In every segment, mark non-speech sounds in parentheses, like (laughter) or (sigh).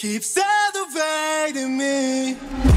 keeps elevating me.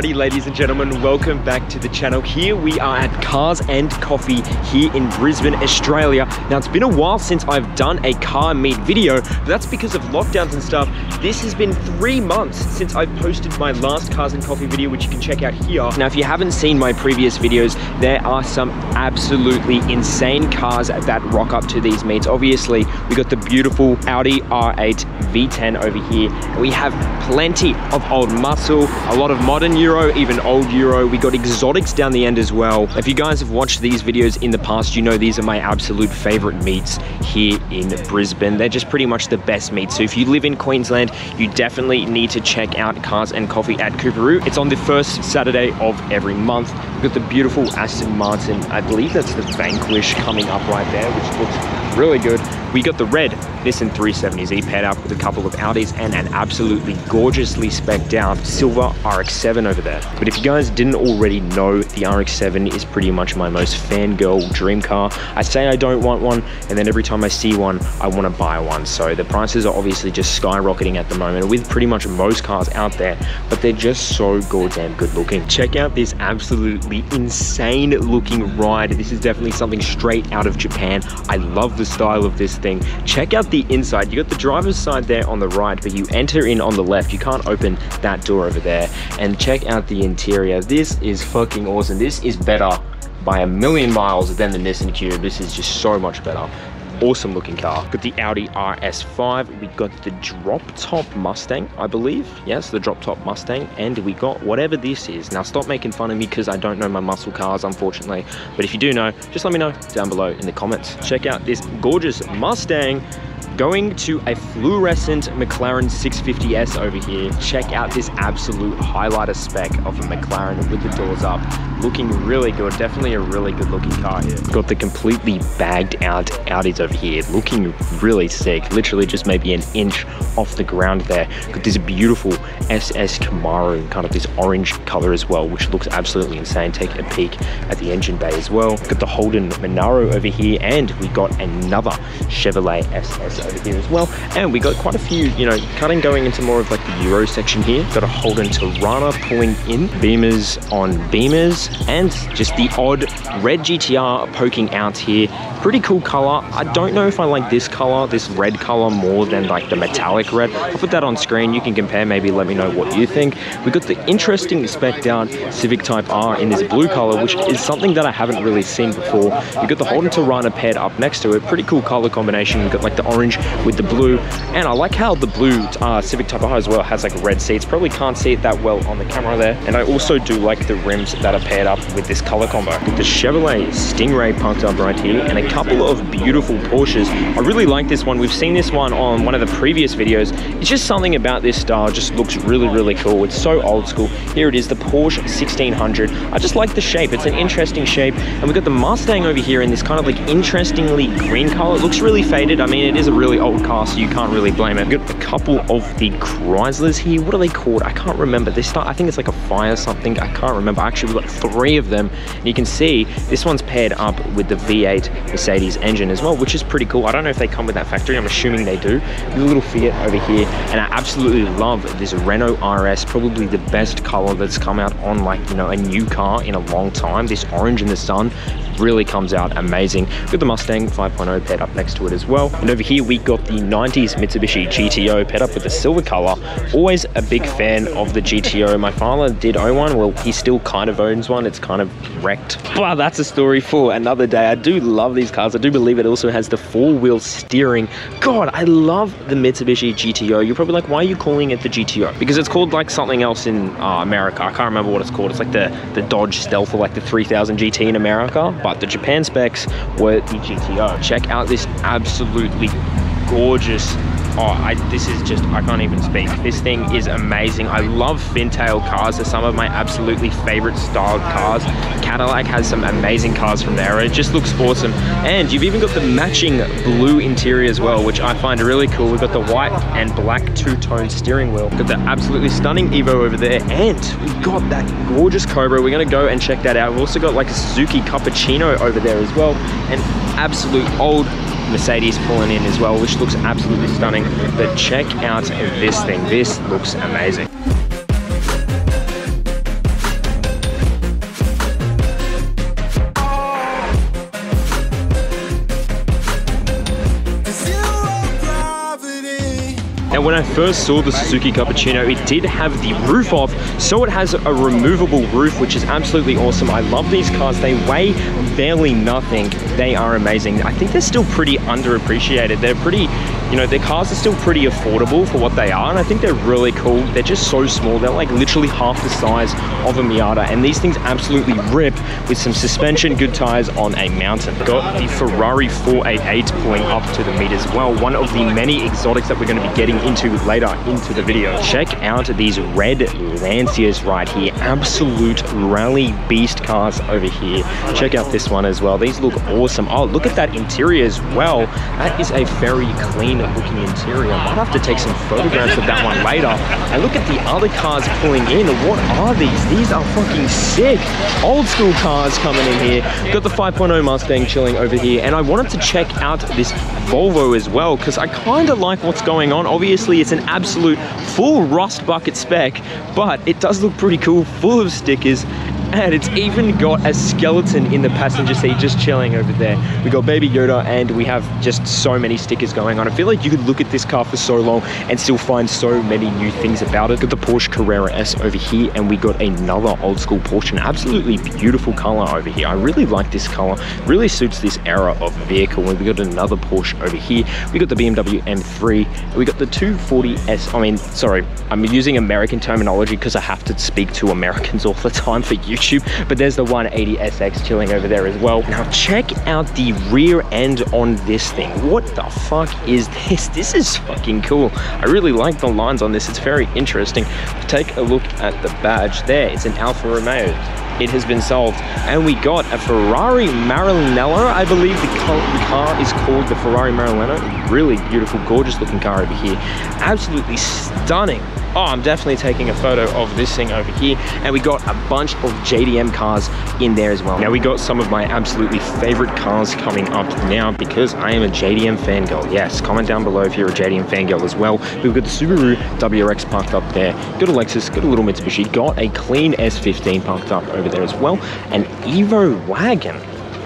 Alrighty, ladies and gentlemen, welcome back to the channel. Here we are at Cars and Coffee here in Brisbane, Australia. Now, it's been a while since I've done a car meet video, but that's because of lockdowns and stuff. This has been three months since I posted my last Cars and Coffee video, which you can check out here. Now, if you haven't seen my previous videos, there are some absolutely insane cars that rock up to these meets. Obviously, we got the beautiful Audi R8 V10 over here. And we have plenty of old muscle, a lot of modern Euro, even old Euro. We got exotics down the end as well. If you guys have watched these videos in the past, you know these are my absolute favorite meets here in Brisbane. They're just pretty much the best meets. So if you live in Queensland, you definitely need to check out Cars and Coffee at Coorparoo. It's on the first Saturday of every month. We've got the beautiful Aston Martin. I believe that's the Vanquish coming up right there, which looks really good. We got the red Nissan 370Z paired up with a couple of Audis and an absolutely gorgeously specced out silver RX-7 over there. But if you guys didn't already know, the RX-7 is pretty much my most fangirl dream car. I say I don't want one, and then every time I see one, I want to buy one. So the prices are obviously just skyrocketing at the moment with pretty much most cars out there, but they're just so goddamn good looking. Check out this absolutely insane looking ride. This is definitely something straight out of Japan. I love the style of this thing. Check out the inside. You got the driver's side there on the right, but you enter in on the left. You can't open that door over there. And check out the interior. This is fucking awesome. This is better by a million miles than the Nissan Cube. This is just so much better awesome looking car. Got the Audi RS5, we got the drop top Mustang, I believe. Yes, the drop top Mustang, and we got whatever this is. Now stop making fun of me because I don't know my muscle cars, unfortunately. But if you do know, just let me know down below in the comments. Check out this gorgeous Mustang Going to a fluorescent McLaren 650S over here. Check out this absolute highlighter spec of a McLaren with the doors up. Looking really good. Definitely a really good looking car here. Got the completely bagged out Audis over here. Looking really sick. Literally just maybe an inch off the ground there. Got this beautiful SS Camaro, in kind of this orange color as well, which looks absolutely insane. Take a peek at the engine bay as well. Got the Holden Monaro over here, and we got another Chevrolet SS over here as well. And we got quite a few, you know, cutting going into more of like the Euro section here. Got a Holden Torana pulling in, Beamers on Beamers, and just the odd red GTR poking out here. Pretty cool color. I don't know if I like this color, this red color more than like the metallic red. I'll put that on screen. You can compare, maybe let me know what you think. We got the interesting spec down Civic Type R in this blue color, which is something that I haven't really seen before. You got the Holden Torana paired up next to it. Pretty cool color combination. We got like the orange with the blue. And I like how the blue uh, Civic Type R as well has like red seats. Probably can't see it that well on the camera there. And I also do like the rims that are paired up with this color combo. The Chevrolet Stingray punked up right here and a couple of beautiful Porsches. I really like this one. We've seen this one on one of the previous videos. It's just something about this style just looks really, really cool. It's so old school. Here it is, the Porsche 1600. I just like the shape. It's an interesting shape. And we've got the Mustang over here in this kind of like interestingly green color. It looks really faded. I mean, it is a really old car, so you can't really blame it. We've got a couple of the Chryslers here. What are they called? I can't remember. They start, I think it's like a fire something. I can't remember. Actually, we've got three of them. And you can see this one's paired up with the V8 Mercedes engine as well, which is pretty cool. I don't know if they come with that factory. I'm assuming they do. A little Fiat over here. And I absolutely love this Renault RS, probably the best color that's come out on like, you know, a new car in a long time. This orange in the sun really comes out amazing. Got the Mustang 5.0 paired up next to it as well. And over here we got the 90s Mitsubishi GTO paired up with the silver color. Always a big fan of the GTO. My father did own one. Well, he still kind of owns one. It's kind of wrecked. But that's a story for another day. I do love these cars. I do believe it also has the four-wheel steering. God, I love the Mitsubishi GTO. You're probably like, why are you calling it the GTO? Because it's called like something else in uh, America. I can't remember what it's called. It's like the, the Dodge Stealth or like the 3000 GT in America. But the Japan specs were the GTO. Check out this absolutely gorgeous Oh, I, this is just, I can't even speak. This thing is amazing. I love fintail cars. They're some of my absolutely favorite styled cars. Cadillac has some amazing cars from there. It just looks awesome. And you've even got the matching blue interior as well, which I find really cool. We've got the white and black two-tone steering wheel. Got the absolutely stunning Evo over there. And we've got that gorgeous Cobra. We're gonna go and check that out. We've also got like a Suzuki Cappuccino over there as well. And absolute old Mercedes pulling in as well, which looks absolutely stunning. But check out this thing. This looks amazing. Now, when I first saw the Suzuki Cappuccino, it did have the roof off, so it has a removable roof, which is absolutely awesome. I love these cars. They weigh barely nothing. They are amazing. I think they're still pretty underappreciated. They're pretty, you know, their cars are still pretty affordable for what they are, and I think they're really cool. They're just so small. They're like literally half the size of a Miata, and these things absolutely rip with some suspension, good tires on a mountain. Got the Ferrari 488 pulling up to the meet as well. One of the many exotics that we're going to be getting into later into the video. Check out these red Lancias right here. Absolute rally beast cars over here. Check out this one as well. These look awesome. Oh, look at that interior as well. That is a very clean looking interior. I might have to take some photographs of that one later. And look at the other cars pulling in. What are these? These are fucking sick. Old school cars coming in here. Got the 5.0 Mustang chilling over here. And I wanted to check out this Volvo as well because I kind of like what's going on. Obviously, it's an absolute full rust bucket spec, but it does look pretty cool, full of stickers. And it's even got a skeleton in the passenger seat just chilling over there. We got Baby Yoda and we have just so many stickers going on. I feel like you could look at this car for so long and still find so many new things about it. Got the Porsche Carrera S over here and we got another old school Porsche. An absolutely beautiful color over here. I really like this color. Really suits this era of vehicle. And we got another Porsche over here. We got the BMW M3. We got the 240S. I mean, sorry, I'm using American terminology because I have to speak to Americans all the time for YouTube. But there's the 180SX chilling over there as well. Now check out the rear end on this thing. What the fuck is this? (laughs) This is fucking cool. I really like the lines on this. It's very interesting. Take a look at the badge there. It's an Alfa Romeo it has been solved. And we got a Ferrari Maranello. I believe the car, is called the Ferrari Maranello. Really beautiful, gorgeous looking car over here. Absolutely stunning. Oh, I'm definitely taking a photo of this thing over here. And we got a bunch of JDM cars in there as well. Now we got some of my absolutely favorite cars coming up now because I am a JDM fangirl. Yes, comment down below if you're a JDM fangirl as well. We've got the Subaru WRX parked up there. Got a Lexus, got a little Mitsubishi, got a clean S15 parked up over there as well. An Evo wagon.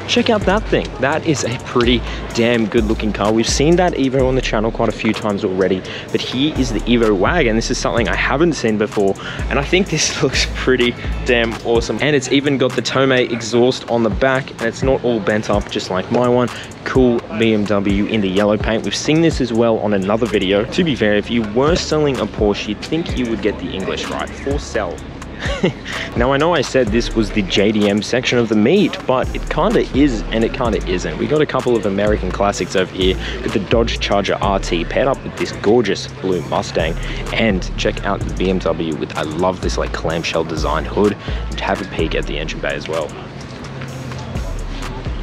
Check out that thing. That is a pretty damn good looking car. We've seen that Evo on the channel quite a few times already, but here is the Evo wagon. This is something I haven't seen before, and I think this (laughs) looks pretty damn awesome. And it's even got the Tomei exhaust on the back, and it's not all bent up just like my one. Cool BMW in the yellow paint. We've seen this as well on another video. To be fair, if you were selling a Porsche, you'd think you would get the English right. For sell. (laughs) now I know I said this was the JDM section of the meet, but it kinda is and it kinda isn't. We got a couple of American classics over here with the Dodge Charger RT paired up with this gorgeous blue Mustang. And check out the BMW with, I love this like clamshell design hood and have a peek at the engine bay as well.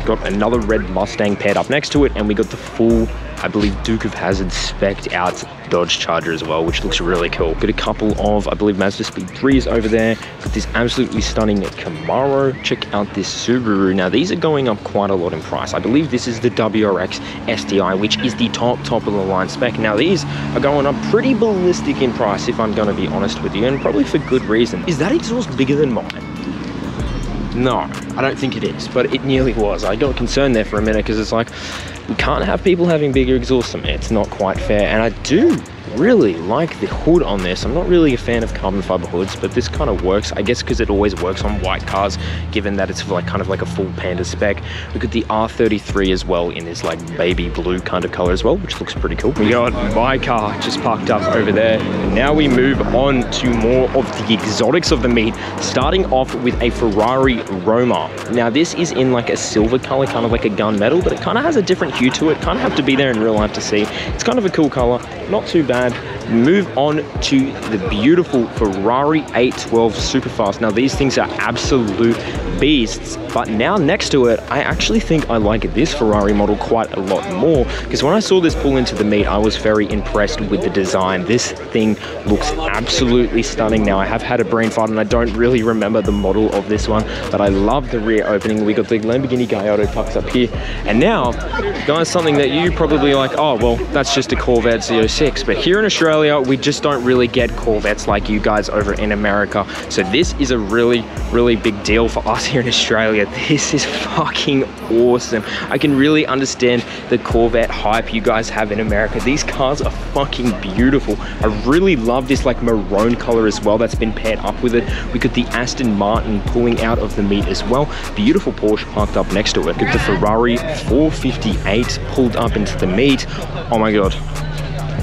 Got another red Mustang paired up next to it, and we got the full, I believe, Duke of Hazzard specced out Dodge Charger as well, which looks really cool. Got a couple of, I believe, Mazda Speed 3s over there. Got this absolutely stunning Camaro. Check out this Subaru. Now, these are going up quite a lot in price. I believe this is the WRX STI, which is the top, top of the line spec. Now, these are going up pretty ballistic in price, if I'm going to be honest with you, and probably for good reason. Is that exhaust bigger than mine? No, I don't think it is, but it nearly was. I got concerned there for a minute because it's like, we can't have people having bigger exhausts than me. It's not quite fair. And I do really like the hood on this. I'm not really a fan of carbon fiber hoods, but this kind of works. I guess because it always works on white cars, given that it's like kind of like a full Panda spec. We got the R33 as well in this like baby blue kind of color as well, which looks pretty cool. We got my car just parked up over there. And now we move on to more of the exotics of the meet, starting off with a Ferrari Roma. Now this is in like a silver color, kind of like a gunmetal, but it kind of has a different hue to it. Kind of have to be there in real life to see. It's kind of a cool color, not too bad. Move on to the beautiful Ferrari 812 Superfast. Now these things are absolute beasts, but now next to it, I actually think I like this Ferrari model quite a lot more because when I saw this pull into the meet, I was very impressed with the design. This thing looks absolutely stunning. Now I have had a brain fart and I don't really remember the model of this one, but I love the rear opening. We got the Lamborghini Gallardo pucks up here. And now, guys, something that you probably like, oh, well, that's just a Corvette Z06. But here in Australia, we just don't really get Corvettes like you guys over in America. So this is a really, really big deal for us here in Australia. This is fucking awesome. I can really understand the Corvette hype you guys have in America. These cars are fucking beautiful. I really love this like maroon color as well that's been paired up with it. We got the Aston Martin pulling out of the meet as well. Beautiful Porsche parked up next to it. Got the Ferrari 458 pulled up into the meet. Oh my god.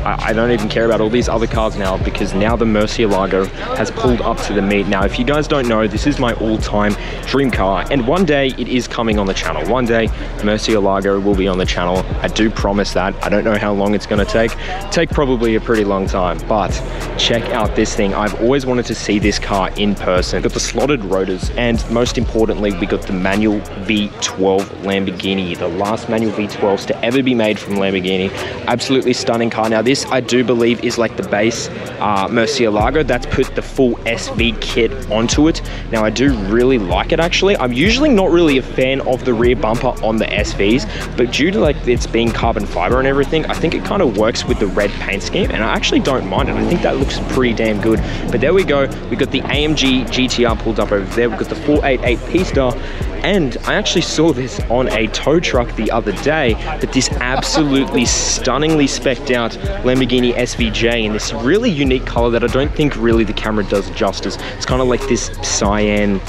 I, I, don't even care about all these other cars now because now the Murcielago has pulled up to the meet. Now, if you guys don't know, this is my all-time dream car, and one day it is coming on the channel. One day, Murcielago will be on the channel. I do promise that. I don't know how long it's going to take. Take probably a pretty long time, but check out this thing. I've always wanted to see this car in person. Got the slotted rotors, and most importantly, we got the manual V12 Lamborghini, the last manual V12s to ever be made from Lamborghini. Absolutely stunning car. Now, this I do believe is like the base uh, Murcielago. That's put the full SV kit onto it. Now, I do really like it actually. I'm usually not really a fan of the rear bumper on the SVs, but due to like it's being carbon fiber and everything, I think it kind of works with the red paint scheme, and I actually don't mind it. I think that looks pretty damn good. But there we go. We got the AMG GTR pulled up over there. We've got the 488 Pista and I actually saw this on a tow truck the other day, but this absolutely stunningly specced out Lamborghini SVJ in this really unique color that I don't think really the camera does justice. It's kind of like this cyan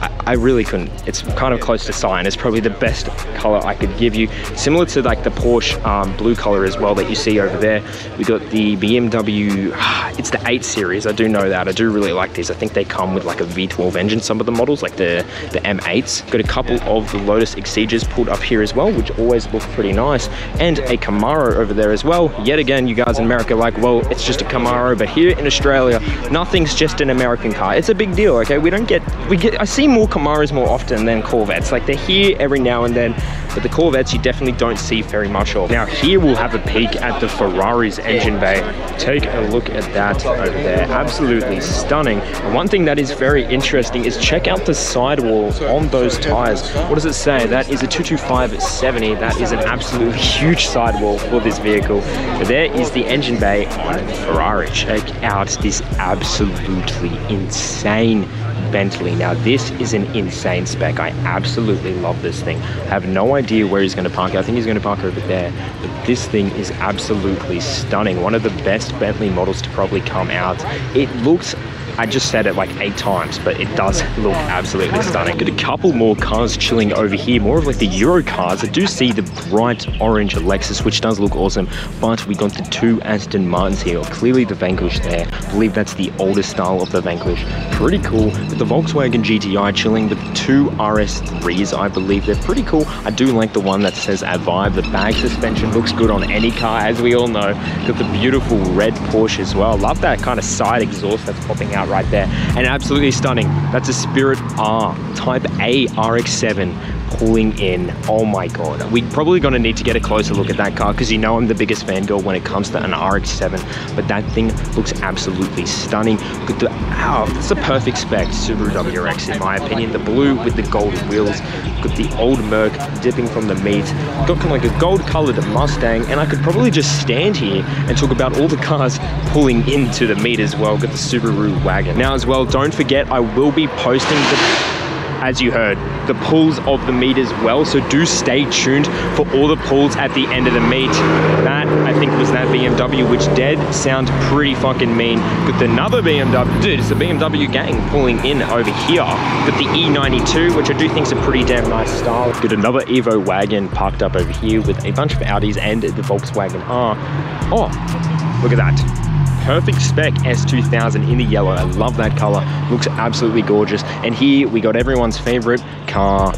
I really couldn't. It's kind of close to cyan. It's probably the best color I could give you. Similar to like the Porsche um, blue color as well that you see over there. We got the BMW, (sighs) it's the 8 series. I do know that. I do really like these. I think they come with like a V12 engine, some of the models, like the, the M8s. Got a couple of the Lotus Exiges pulled up here as well, which always look pretty nice. And a Camaro over there as well. Yet again, you guys in America like, well, it's just a Camaro. But here in Australia, nothing's just an American car. It's a big deal, okay? We don't get, we get, I see more Camaros more often than Corvettes. Like they're here every now and then, but the Corvettes you definitely don't see very much of. Now here we'll have a peek at the Ferrari's engine bay. Take a look at that over there. Absolutely stunning. And one thing that is very interesting is check out the sidewall on those tires. What does it say? That is a 225-70. That is an absolutely (laughs) huge sidewall for this vehicle. But there is the engine bay on Ferrari. Check out this absolutely insane Bentley. Now this is an insane spec. I absolutely love this thing. I have no idea where he's going to park. I think he's going to park over there. But this thing is absolutely stunning. One of the best Bentley models to probably come out. It looks I just said it like eight times, but it does look absolutely stunning. Got a couple more cars chilling over here, more of like the Euro cars. I do see the bright orange Lexus, which does look awesome, but we got the two Aston Martins here. Clearly the Vanquish there. I believe that's the oldest style of the Vanquish. Pretty cool. With the Volkswagen GTI chilling with two RS3s, I believe they're pretty cool. I do like the one that says Avive. The bag suspension looks good on any car, as we all know. Got the beautiful red Porsche as well. Love that kind of side exhaust that's popping out right there and absolutely stunning. That's a Spirit R Type A RX-7 pulling in. Oh my God. We're probably gonna need to get a closer look at that car because you know I'm the biggest fangirl when it comes to an RX-7, but that thing looks absolutely stunning. Look at the, oh, it's a perfect spec Subaru WRX in my opinion. The blue with the gold wheels. Got the old Merc dipping from the meat. Got kind of like a gold colored Mustang and I could probably just stand here and talk about all the cars pulling into the meet as well. Got the Subaru wagon. Now as well, don't forget I will be posting the as you heard, the pulls of the meet as well. So do stay tuned for all the pulls at the end of the meet. That I think was that BMW, which did sound pretty fucking mean. Got another BMW, dude, it's the BMW gang pulling in over here. Got the E92, which I do think is a pretty damn nice style. Got another Evo wagon parked up over here with a bunch of Audis and the Volkswagen R. Oh, look at that perfect spec S2000 in the yellow. I love that color. Looks absolutely gorgeous. And here we got everyone's favorite car,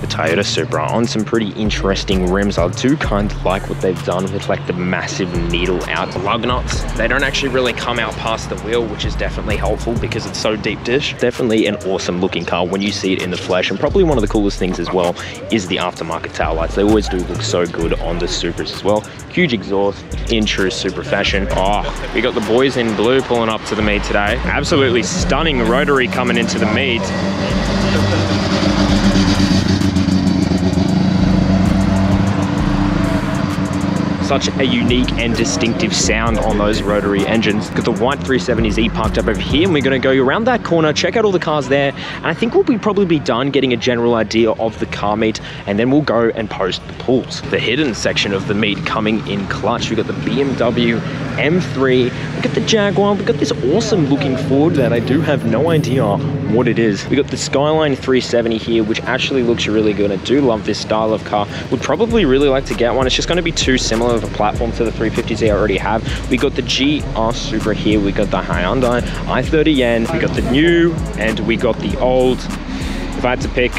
the Toyota Supra on some pretty interesting rims. I do kind of like what they've done with like the massive needle out lug nuts. They don't actually really come out past the wheel, which is definitely helpful because it's so deep dish. Definitely an awesome looking car when you see it in the flesh. And probably one of the coolest things as well is the aftermarket tail lights. They always do look so good on the Supras as well. Huge exhaust in true Supra fashion. Oh, we got the boys in blue pulling up to the meet today. Absolutely stunning rotary coming into the meet. Such a unique and distinctive sound on those rotary engines. Got the white 370Z parked up over here and we're gonna go around that corner, check out all the cars there, and I think we'll be probably be done getting a general idea of the car meet, and then we'll go and post the pulls. The hidden section of the meet coming in clutch. We've got the BMW M3, we've got the Jaguar, we've got this awesome looking Ford that I do have no idea what it is. We got the Skyline 370 here, which actually looks really good. I do love this style of car. Would probably really like to get one. It's just gonna be too similar of a platform to the 350s I already have. We got the GR Supra here, we got the Hyundai i30N, we got the new, and we got the old. If I had to pick,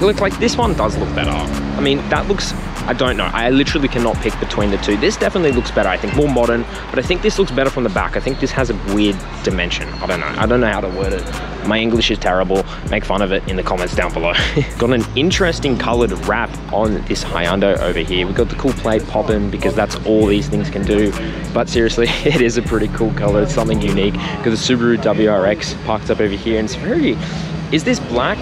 looks like this one does look better. I mean, that looks I don't know. I literally cannot pick between the two. This definitely looks better. I think more modern, but I think this looks better from the back. I think this has a weird dimension. I don't know. I don't know how to word it. My English is terrible. Make fun of it in the comments down below. (laughs) got an interesting colored wrap on this Hyundai over here. We got the cool plate popping because that's all these things can do. But seriously, (laughs) it is a pretty cool color. It's something unique. Got the Subaru WRX parked up over here and it's very, is this black?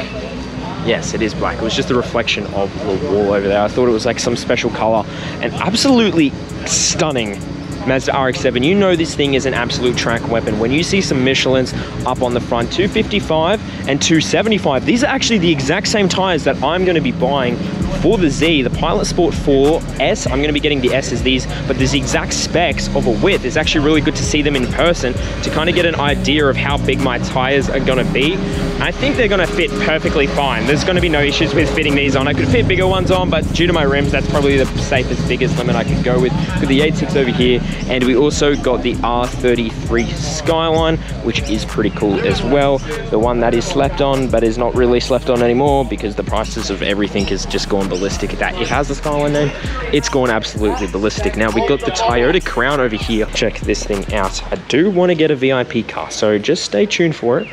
Yes, it is black. It was just a reflection of the wall over there. I thought it was like some special color and absolutely stunning Mazda RX-7. You know this thing is an absolute track weapon. When you see some Michelins up on the front, 255 and 275, these are actually the exact same tires that I'm going to be buying for the Z, the Pilot Sport 4S. I'm going to be getting the S as these, but the exact specs of a width. It's actually really good to see them in person to kind of get an idea of how big my tires are going to be. I think they're going to fit perfectly fine. There's going to be no issues with fitting these on. I could fit bigger ones on, but due to my rims, that's probably the safest, biggest limit I could go with. With the 86 over here, and we also got the R33 Skyline, which is pretty cool as well. The one that is slept on, but is not really slept on anymore because the prices of everything has just gone ballistic. That has the Skyline name, it's gone absolutely ballistic. Now we got the Toyota Crown over here. Check this thing out. I do want to get a VIP car, so just stay tuned for it.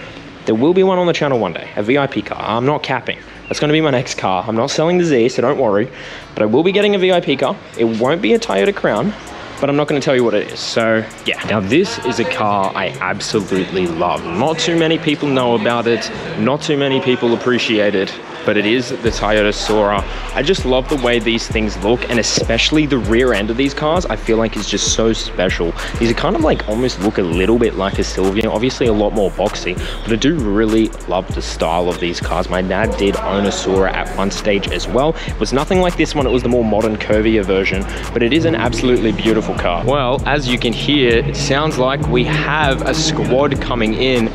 There will be one on the channel one day, a VIP car. I'm not capping. That's going to be my next car. I'm not selling the Z, so don't worry. But I will be getting a VIP car. It won't be a Toyota Crown, but I'm not going to tell you what it is. So yeah, now this is a car I absolutely love. Not too many people know about it. Not too many people appreciate it but it is the Toyota Soarer. I just love the way these things look and especially the rear end of these cars I feel like is just so special. These are kind of like almost look a little bit like a Silvia, obviously a lot more boxy, but I do really love the style of these cars. My dad did own a Soarer at one stage as well. It was nothing like this one, it was the more modern curvier version, but it is an absolutely beautiful car. Well, as you can hear, it sounds like we have a squad coming in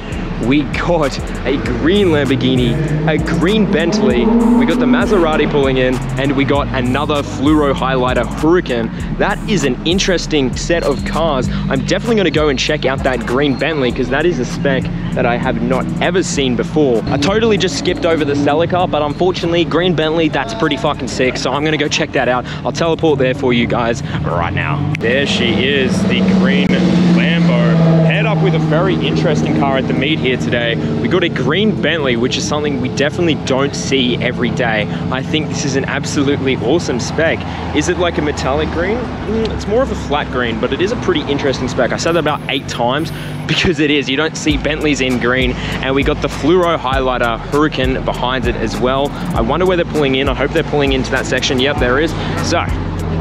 we got a green Lamborghini, a green Bentley, we got the Maserati pulling in, and we got another fluoro highlighter Huracan. That is an interesting set of cars. I'm definitely gonna go and check out that green Bentley because that is a spec that I have not ever seen before. I totally just skipped over the Celica, but unfortunately, green Bentley, that's pretty fucking sick. So I'm gonna go check that out. I'll teleport there for you guys right now. There she is, the green Lambo. Up with a very interesting car at the meet here today. We got a green Bentley, which is something we definitely don't see every day. I think this is an absolutely awesome spec. Is it like a metallic green? Mm, it's more of a flat green, but it is a pretty interesting spec. I said that about eight times (laughs) because it is. You don't see Bentleys in green. And we got the fluoro highlighter Huracan behind it as well. I wonder where they're pulling in. I hope they're pulling into that section. Yep, there is. So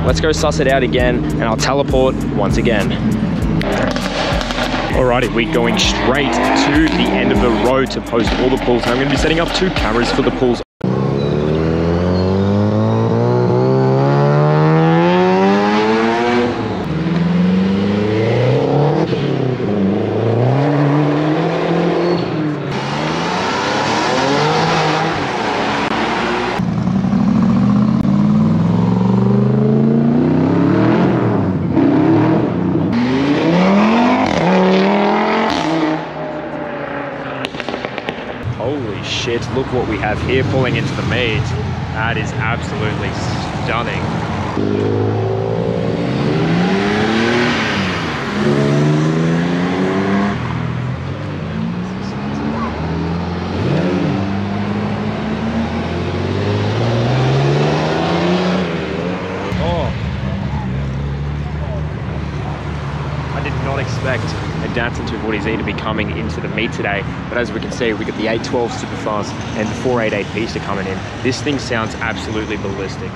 let's go suss it out again and I'll teleport once again. Alrighty, we're going straight to the end of the road to post all the pulls. I'm going to be setting up two cameras for the pulls look what we have here pulling into the meet. That is absolutely stunning. 240s to be coming into the meet today. But as we can see, we got the 812 Superfast and the 488 Pista are coming in. This thing sounds absolutely ballistic.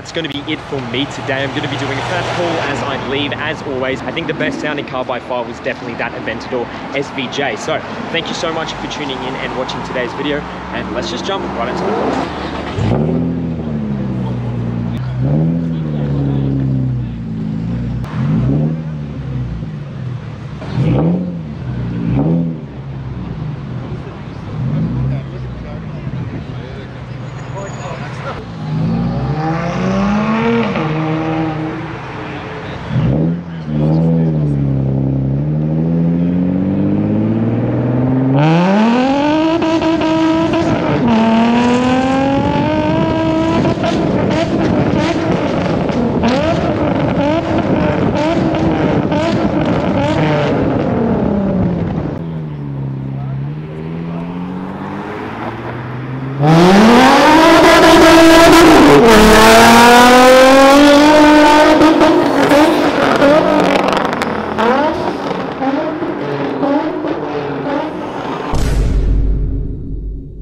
That's going to be it for me today. I'm going to be doing a fast pull as I leave, as always. I think the best sounding car by far was definitely that Aventador SVJ. So thank you so much for tuning in and watching today's video, and let's just jump right into the pull.